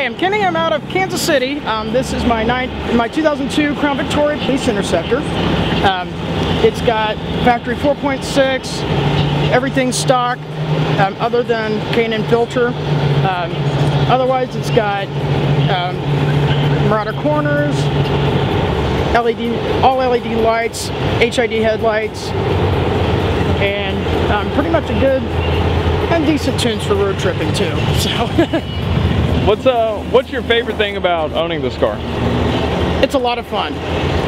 Hi, I'm Kenny. I'm out of Kansas City. Um, this is my nine, my 2002 Crown Victoria Police Interceptor. Um, it's got factory 4.6, everything stock, um, other than K&N filter. Um, otherwise, it's got um, Marauder corners, LED, all LED lights, HID headlights, and um, pretty much a good and decent tunes for road tripping too. So. What's uh what's your favorite thing about owning this car? It's a lot of fun.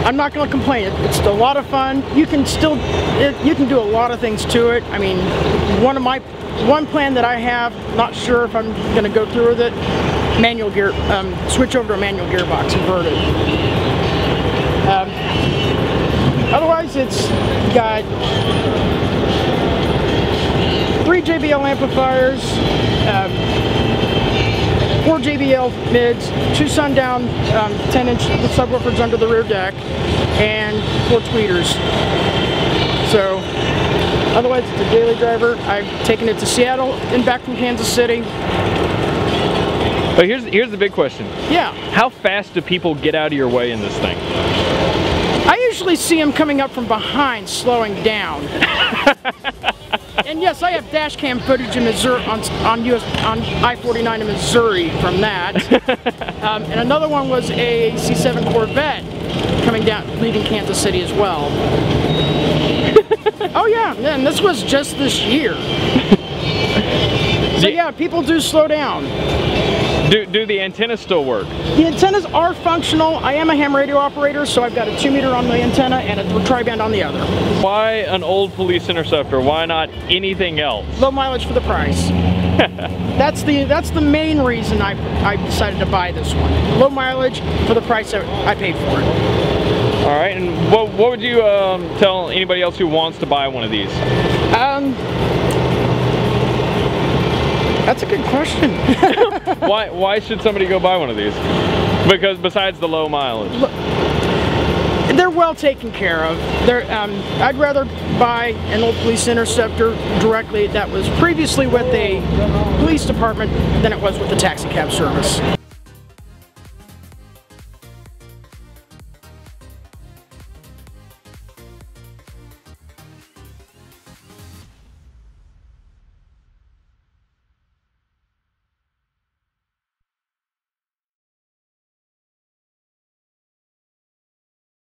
I'm not going to complain. It's a lot of fun. You can still it, you can do a lot of things to it. I mean, one of my one plan that I have, not sure if I'm going to go through with it, manual gear um, switch over to a manual gearbox inverted. Um, otherwise, it's got three JBL amplifiers. Um, four JBL mids, two Sundown um, 10 inch subwoofers under the rear deck, and four tweeters. So, otherwise it's a daily driver. I've taken it to Seattle and back from Kansas City. But here's here's the big question. Yeah. How fast do people get out of your way in this thing? I usually see them coming up from behind, slowing down. yes, I have dash cam footage in Missouri on on US on I-49 in Missouri from that. um, and another one was a C7 Corvette coming down, leaving Kansas City as well. oh yeah, and this was just this year. so yeah, people do slow down. Do, do the antennas still work? The antennas are functional. I am a ham radio operator, so I've got a 2 meter on the antenna and a tri-band on the other. Why an old police interceptor? Why not anything else? Low mileage for the price. that's the that's the main reason I, I decided to buy this one. Low mileage for the price I paid for it. All right, and what, what would you um, tell anybody else who wants to buy one of these? Um, that's a good question. why why should somebody go buy one of these? Because besides the low mileage. They're well taken care of. They're, um, I'd rather buy an old police interceptor directly that was previously with a police department than it was with the taxi cab service.